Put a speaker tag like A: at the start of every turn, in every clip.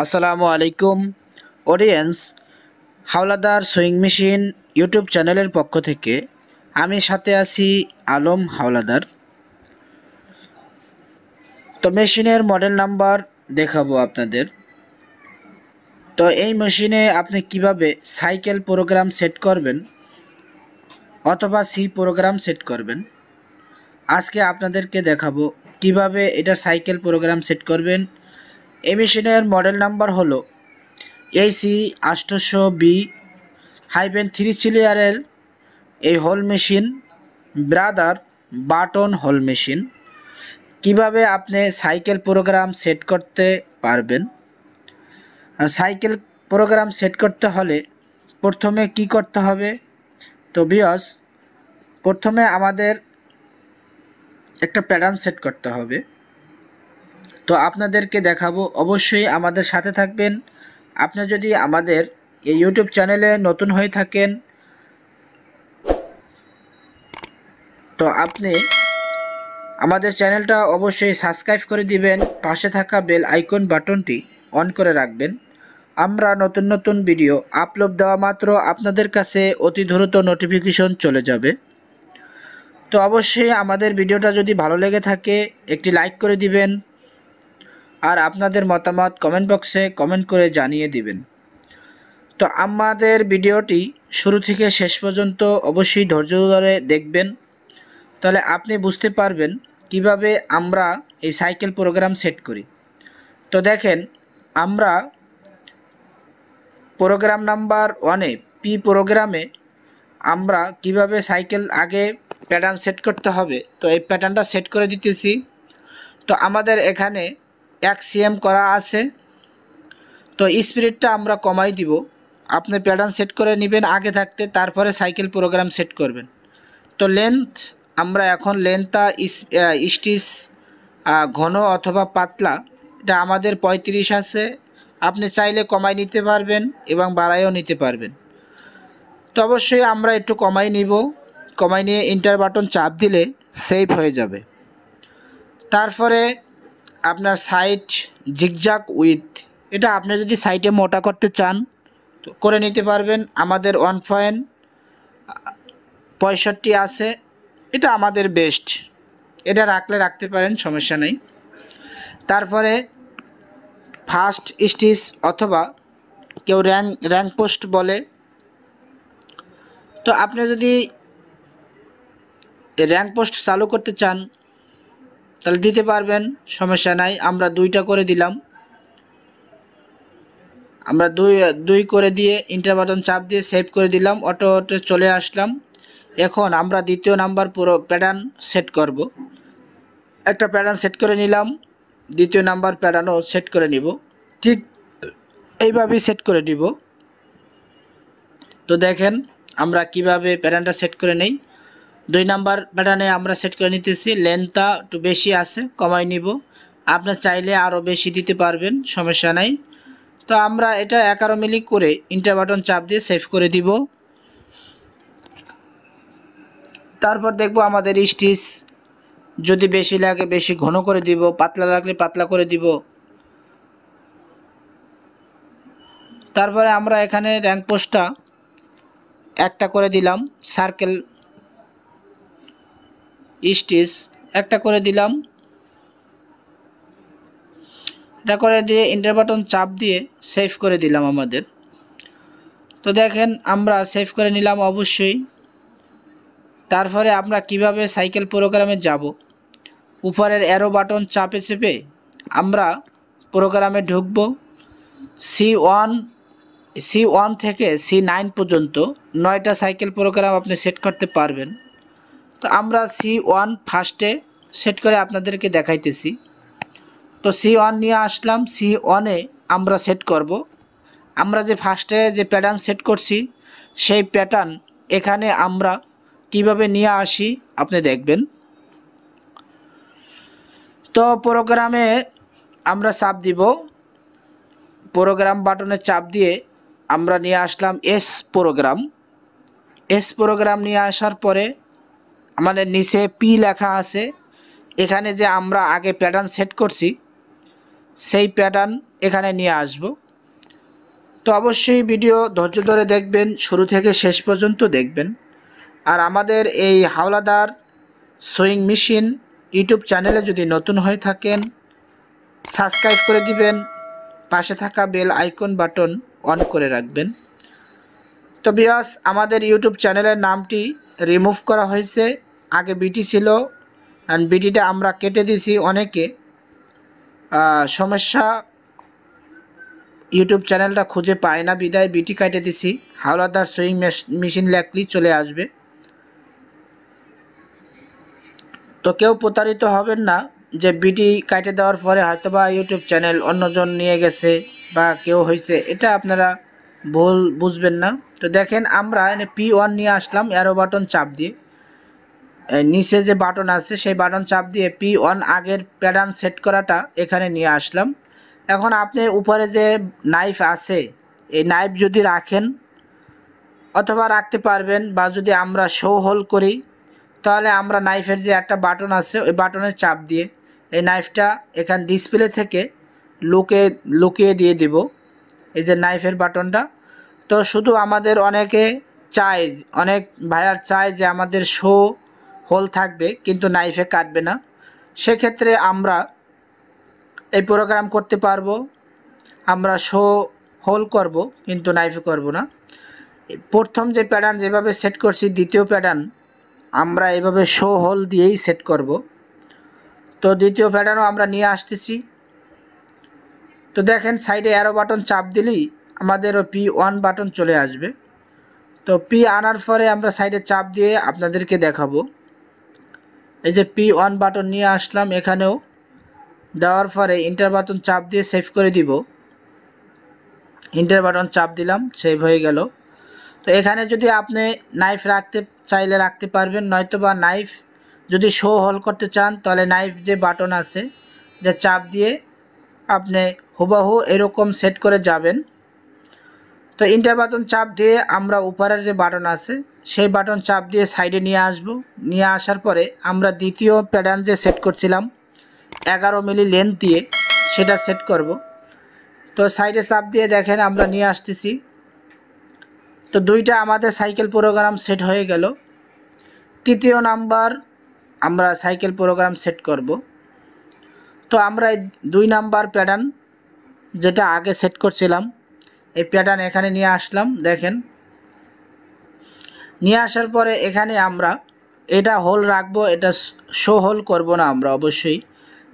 A: আসসালামু আলাইকুম audience Howlader sewing machine YouTube চ্যানেলের পক্ষ থেকে আমি সাথে আছি আলম হাওলাদার। তো মেশিনের মডেল নাম্বার দেখাবো আপনাদের। তো এই মেশিনে আপনি কীভাবে সাইকেল প্রোগ্রাম সেট করবেন অথবা সি প্রোগ্রাম সেট করবেন, আজকে আপনাদেরকে দেখাবো কীভাবে এটার সাইকেল প্রোগ্রাম সেট করবেন এই মেশিনের মডেল নাম্বার হলো এসি আষ্টশো বি হাইভেন থ্রি চিলিয়ারের এই whole machine, brother button whole machine. কীভাবে আপনি সাইকেল প্রোগ্রাম সেট করতে পারবেন? সাইকেল প্রোগ্রাম সেট করতে হলে প্রথমে কি করতে হবে? তো বিয়স প্রথমে আমাদের একটা প্যাটার্ন সেট করতে হবে। তো আপনাদেরকে দেখাবো। অবশ্যই আমাদের সাথে থাকবেন। আপনি যদি আমাদের এই ইউটিউব চ্যানেলে নতুন হয়ে থাকেন, তো আপনি আমাদের চ্যানেলটা অবশ্যই সাবস্ক্রাইব করে দিবেন। পাশে থাকা বেল আইকন বাটনটি অন করে রাখবেন। আমরা নতুন নতুন ভিডিও আপলোড দেওয়া মাত্র আপনাদের কাছে অতি দ্রুত নোটিফিকেশন চলে যাবে। তো অবশ্যই আমাদের ভিডিওটা যদি ভালো লেগে থাকে, একটি লাইক করে দিবেন। আর আপনাদের মতামত কমেন্ট বক্সে কমেন্ট করে জানিয়ে দিবেন। তো আমাদের ভিডিওটি শুরু থেকে শেষ পর্যন্ত অবশ্যই ধৈর্য ধরে দেখবেন। তাহলে আপনি বুঝতে পারবেন কীভাবে আমরা এই সাইকেল প্রোগ্রাম সেট করি। তো দেখেন, আমরা প্রোগ্রাম নাম্বার ওয়ানে পি প্রোগ্রামে আমরা কীভাবে সাইকেল আগে প্যাটার্ন সেট করতে হবে। তো এই প্যাটার্নটা সেট করে দিতেছি। তো আমাদের এখানে এক সিএম করা আছে তো স্পিরিটটা আমরা কমাই দিব আপনি প্যাটার্ন সেট করে নেবেন আগে থাকতে তারপরে সাইকেল প্রোগ্রাম সেট করবেন তো লেন্থ আমরা এখন লেন্থটা স্টিচ ঘন অথবা পাতলা এটা আমাদের পঁয়ত্রিশ আছে আপনি চাইলে কমাই নিতে পারবেন এবং বাড়াইও নিতে পারবেন তো অবশ্যই আমরা একটু কমাই নিব কমাই নিয়ে ইন্টার বাটন চাপ দিলে সেভ হয়ে যাবে তারপরে আপনার সাইড জিগজাক উইথ এটা আপনি যদি সাইটে মোটা করতে চান, তো করে নিতে পারবেন। আমাদের ওয়ান পয়েন্ট পঁয়ষট্টি আছে, এটা আমাদের বেস্ট এটা রাখলে রাখতে পারেন, সমস্যা নেই। তারপরে ফার্স্ট স্টিচ অথবা কেউ র্যাঙ্ক র্যাঙ্ক পোস্ট বলে। তো আপনি যদি র্যাঙ্ক পোস্ট চালু করতে চান তাহলে দিতে পারবেন, সমস্যা নাই, আমরা দুইটা করে দিলাম। আমরা দুই দুই করে দিয়ে ইন্টার বাটন চাপ দিয়ে সেভ করে দিলাম অটো অটো চলে আসলাম। এখন আমরা দ্বিতীয় নাম্বার পুরো প্যাটার্ন সেট করব। একটা প্যাটার্ন সেট করে নিলাম, দ্বিতীয় নাম্বার প্যাটার্নও সেট করে নিব। ঠিক এইভাবেই সেট করে দিব তো দেখেন, আমরা কীভাবে প্যাটার্নটা সেট করে নেই। দুই নাম্বার প্যাটার্নে আমরা সেট করে নিতেছি লেন্থটা একটু বেশি আছে কমাই নিব। আপনার চাইলে আরও বেশি দিতে পারবেন, সমস্যা নাই। তো আমরা এটা এগারো মিলি করে ইন্টার বাটন চাপ দিয়ে সেভ করে দিব। তারপর দেখব আমাদের স্টিচ যদি বেশি লাগে বেশি ঘন করে দিব, পাতলা লাগলে পাতলা করে দিব। তারপরে আমরা এখানে র্যাঙ্ক পোস্টটা একটা করে দিলাম সার্কেল স্টিচ একটা করে দিলাম। এটা করে দিয়ে ইন্টার বাটন চাপ দিয়ে সেভ করে দিলাম আমাদের। তো দেখেন, আমরা সেভ করে নিলাম অবশ্যই। তারপরে আমরা কীভাবে সাইকেল প্রোগ্রামে যাব? উপরের অ্যারো বাটন চাপে চেপে আমরা প্রোগ্রামে ঢুকব। সি ওয়ান সি ওয়ান থেকে সি নাইন পর্যন্ত নয়টা সাইকেল প্রোগ্রাম আপনি সেট করতে পারবেন। তো আমরা সি ওয়ান ফার্স্টে সেট করে আপনাদেরকে দেখাইতেছি। তো সি ওয়ান নিয়ে আসলাম সি ওয়ানে আমরা সেট করব। আমরা যে ফার্স্টে যে প্যাটার্ন সেট করছি, সেই প্যাটার্ন এখানে আমরা কীভাবে নিয়ে আসি, আপনি দেখবেন। তো প্রোগ্রামে আমরা চাপ দিব। প্রোগ্রাম বাটনে চাপ দিয়ে আমরা নিয়ে আসলাম এস প্রোগ্রাম এস প্রোগ্রাম নিয়ে আসার পরে আমাদের নিচে পি লেখা আছে। এখানে যে আমরা আগে প্যাটার্ন সেট করছি, সেই প্যাটার্ন এখানে নিয়ে আসব। তো অবশ্যই ভিডিও ধৈর্য ধরে দেখবেন, শুরু থেকে শেষ পর্যন্ত দেখবেন। আর আমাদের এই হাওলাদার সুইং মেশিন ইউটিউব চ্যানেলে যদি নতুন হয়ে থাকেন সাবস্ক্রাইব করে দিবেন, পাশে থাকা বেল আইকন বাটন অন করে রাখবেন। তো বিয়াস আমাদের ইউটিউব চ্যানেলের নামটি রিমুভ করা হয়েছে। আগে বিটি ছিল অ্যান্ড বিটিটা আমরা কেটে দিয়েছি অনেকে। সমস্যা ইউটিউব চ্যানেলটা খুঁজে পায় না, বিদায় বিটি কেটে দিছি হাওলাদার সুইং মেশিন লেখলি চলে আসবে। তো কেউ প্রতারিত হবেন না যে বিটি কাটে দেওয়ার পরে হয়তো বা ইউটিউব চ্যানেল অন্যজন নিয়ে গেছে বা কেউ হয়েছে। এটা আপনারা ভুল বুঝবেন না। তো দেখেন, আমরা এনে পি ওয়ান নিয়ে আসলাম অ্যারো বাটন চাপ দিয়ে। নিচে যে বাটন আছে, সেই বাটন চাপ দিয়ে পি ওয়ান আগের প্যাটার্ন সেট করাটা এখানে নিয়ে আসলাম। এখন আপনি উপরে যে নাইফ আছে, এই নাইফ যদি রাখেন অথবা রাখতে পারবেন বা যদি আমরা শো হোল করি, তাহলে আমরা নাইফের যে একটা বাটন আছে, ওই বাটনের চাপ দিয়ে এই নাইফটা এখান ডিসপ্লে থেকে লুকে লুকিয়ে দিয়ে দিব। এই যে নাইফের বাটনটা তো শুধু আমাদের অনেকে চায়, অনেক ভাইয়ার চায় যে আমাদের শো হোল থাকবে, কিন্তু নাইফে কাটবে না। সেক্ষেত্রে আমরা এই প্রোগ্রাম করতে পারব, আমরা শো হোল করব, কিন্তু নাইফে করব না। প্রথম যে প্যাটার্ন যেভাবে সেট করছি, দ্বিতীয় প্যাটার্ন আমরা এভাবে শো হোল দিয়েই সেট করব। তো দ্বিতীয় প্যাটার্নও আমরা নিয়ে আসতেছি। তো দেখেন সাইডে অ্যারো বাটন চাপ দিলেই আমাদের পি ওয়ান বাটন চলে আসবে। তো পি আনার পরে আমরা সাইডে চাপ দিয়ে আপনাদেরকে দেখাবো। এই যে পি ওয়ান বাটন নিয়ে আসলাম, এখানেও দেওয়ার পরে ইন্টার বাটন চাপ দিয়ে সেভ করে দিব। ইন্টার বাটন চাপ দিলাম সেভ হয়ে গেল। তো এখানে যদি আপনি নাইফ রাখতে, চাইলে রাখতে পারবেন নয়তো বা নাইফ যদি শো হল করতে চান, তাহলে নাইফ যে বাটন আছে, যে চাপ দিয়ে আপনি হুবাহু এরকম সেট করে যাবেন। তো ইন্টার বাটন চাপ দিয়ে আমরা উপরের যে বাটন আছে, সেই বাটন চাপ দিয়ে সাইডে নিয়ে আসব। নিয়ে আসার পরে আমরা দ্বিতীয় প্যাটার্ন যে সেট করছিলাম, এগারো মিলি লেন্থ দিয়ে সেটা সেট করব। তো সাইডে চাপ দিয়ে দেখেন আমরা নিয়ে আসতেছি। তো দুইটা আমাদের সাইকেল প্রোগ্রাম সেট হয়ে গেল। তৃতীয় নাম্বার আমরা সাইকেল প্রোগ্রাম সেট করব। তো আমরা দুই নাম্বার প্যাটার্ন যেটা আগে সেট করছিলাম এই প্যাটার্ন এখানে নিয়ে আসলাম, দেখেন। নিয়ে আসার পরে এখানে আমরা এটা হোল রাখব, এটা শো হোল করব না আমরা অবশ্যই।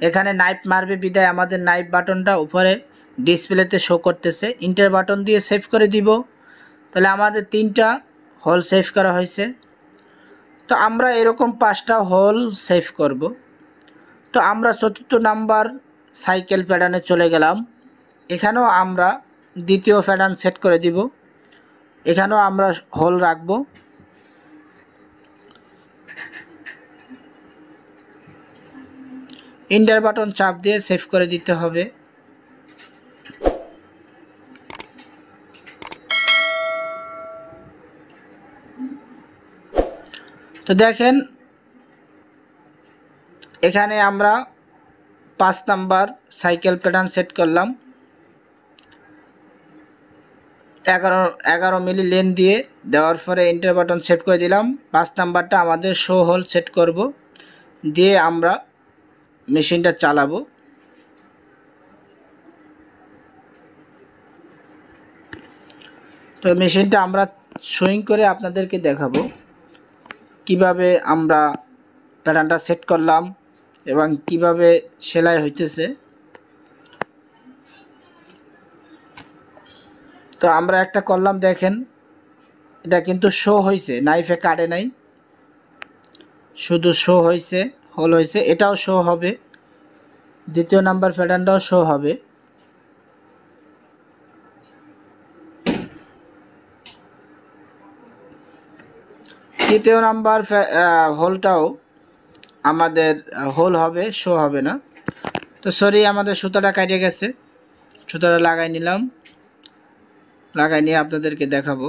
A: এখানে নাইফ মারবে, বিদায়। আমাদের নাইফ বাটনটা উপরে ডিসপ্লেতে শো করতেছে। ইন্টার বাটন দিয়ে সেভ করে দিব। তাহলে আমাদের তিনটা হোল সেভ করা হয়েছে। তো আমরা এরকম পাঁচটা হোল সেভ করব। তো আমরা চতুর্থ নাম্বার সাইকেল প্যাটার্নে চলে গেলাম। এখানেও আমরা দ্বিতীয় প্যাটার্ন সেট করে দিব। এখানেও আমরা হোল রাখব। ইন্টার বাটন চাপ দিয়ে সেভ করে দিতে হবে। তো দেখেন, এখানে আমরা পাঁচ নাম্বার সাইকেল প্যাটার্ন সেট করলাম। এগারো এগারো মিলি লেন দিয়ে দেওয়ার পরে এন্টার বাটন সেট করে দিলাম। পাঁচ নাম্বারটা আমাদের শো হোল সেট করব। দিয়ে আমরা মেশিনটা চালাবো। তো মেশিনটা আমরা সুইং করে আপনাদেরকে দেখাবো। কীভাবে আমরা প্যাটার্নটা সেট করলাম এবং কীভাবে সেলাই হইতেছে। তো আমরা একটা করলাম, দেখেন। এটা কিন্তু শো হয়েছে নাইফে কাটে নাই। শুধু শো হয়েছে হোল হয়েছে এটাও শো হবে। দ্বিতীয় নাম্বার প্যাটার্নটাও শো হবে। তৃতীয় নাম্বার হোলটাও আমাদের হোল হবে শো হবে না। তো সরি আমাদের সুতাটা কাটে গেছে। সুতাটা লাগাই নিলাম। লাগাই নিয়ে আপনাদেরকে দেখাবো।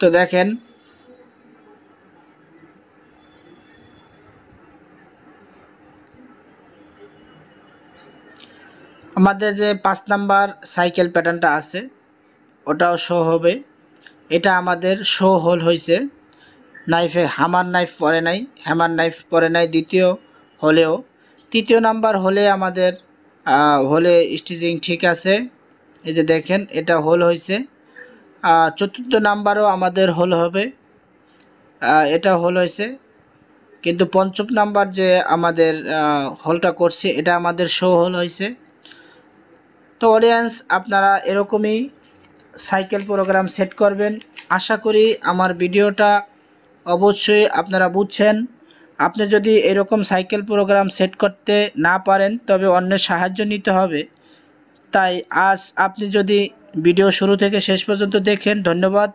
A: তো দেখেন, আমাদের যে পাঁচ নাম্বার সাইকেল প্যাটার্নটা আছে, ওটাও শো হবে। এটা আমাদের শো হোল হয়েছে নাইফে, হামার নাইফ পরে নাই হ্যামার নাইফ পরে নাই, দ্বিতীয় হলেও। তৃতীয় নাম্বার হলে আমাদের হলে স্টিচিং ঠিক আছে। এই যে দেখেন, এটা হোল হয়েছে চতুর্থ নাম্বারও আমাদের হোল হবে। এটা হোল হয়েছে কিন্তু পঞ্চম নাম্বার যে আমাদের হোলটা করছে, এটা আমাদের শো হোল হয়েছে তো অডিয়েন্স আপনারা এরকমই সাইকেল প্রোগ্রাম সেট করবেন। আশা করি আমার ভিডিওটা অবশ্যই আপনারা বুঝছেন। আপনি যদি এরকম সাইকেল প্রোগ্রাম সেট করতে না পারেন, তবে অন্যের সাহায্য নিতে হবে। তাই আজ আপনি যদি ভিডিও শুরু থেকে শেষ পর্যন্ত দেখেন, ধন্যবাদ।